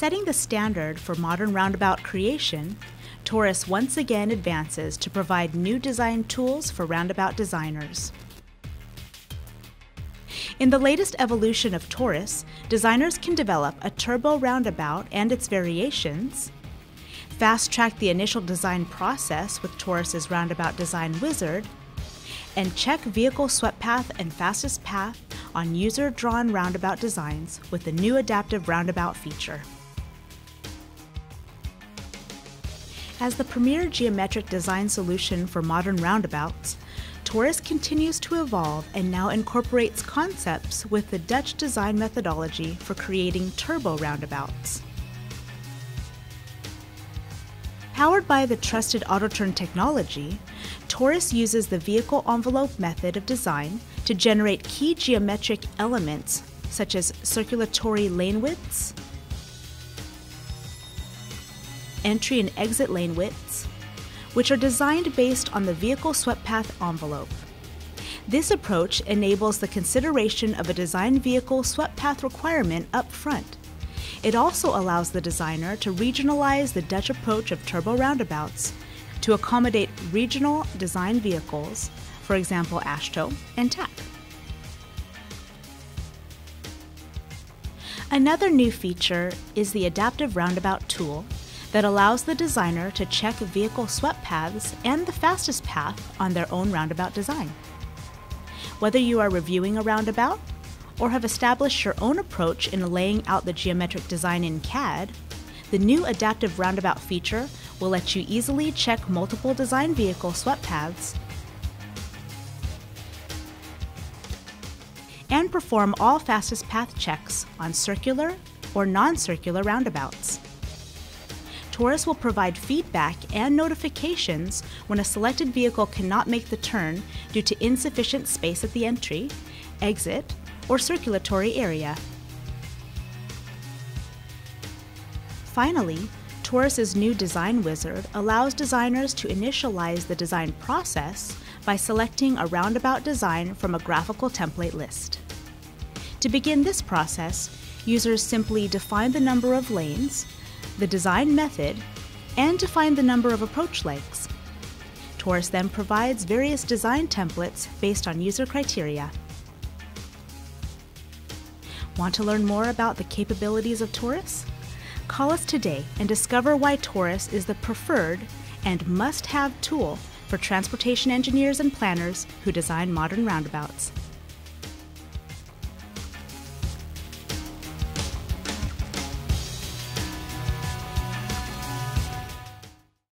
Setting the standard for modern roundabout creation, Torus once again advances to provide new design tools for roundabout designers. In the latest evolution of Torus, designers can develop a turbo roundabout and its variations, fast track the initial design process with Torus's Roundabout Design Wizard, and check vehicle swept path and fastest path on user drawn roundabout designs with the new adaptive roundabout feature. As the premier geometric design solution for modern roundabouts, Torus continues to evolve and now incorporates concepts with the Dutch design methodology for creating turbo roundabouts. Powered by the trusted AutoTurn technology, Torus uses the vehicle envelope method of design to generate key geometric elements such as circulatory lane widths, entry and exit lane widths, which are designed based on the vehicle swept path envelope. This approach enables the consideration of a design vehicle swept path requirement up front. It also allows the designer to regionalize the Dutch approach of turbo roundabouts to accommodate regional design vehicles, for example AASHTO and TAC. Another new feature is the Adaptive Roundabout tool that allows the designer to check vehicle swept paths and the fastest path on their own roundabout design. Whether you are reviewing a roundabout or have established your own approach in laying out the geometric design in CAD, the new Adaptive Roundabout feature will let you easily check multiple design vehicle swept paths and perform all fastest path checks on circular or non-circular roundabouts. Torus will provide feedback and notifications when a selected vehicle cannot make the turn due to insufficient space at the entry, exit, or circulatory area. Finally, Torus's new design wizard allows designers to initialize the design process by selecting a roundabout design from a graphical template list. To begin this process, users simply define the number of lanes, the design method, and to find the number of approach legs. Torus then provides various design templates based on user criteria. Want to learn more about the capabilities of Torus? Call us today and discover why Torus is the preferred and must have tool for transportation engineers and planners who design modern roundabouts.